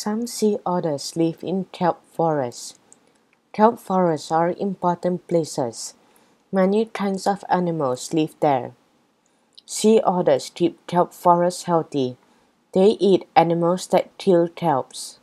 Some sea otters live in kelp forests. Kelp forests are important places. Many kinds of animals live there. Sea otters keep kelp forests healthy. They eat animals that kill kelps.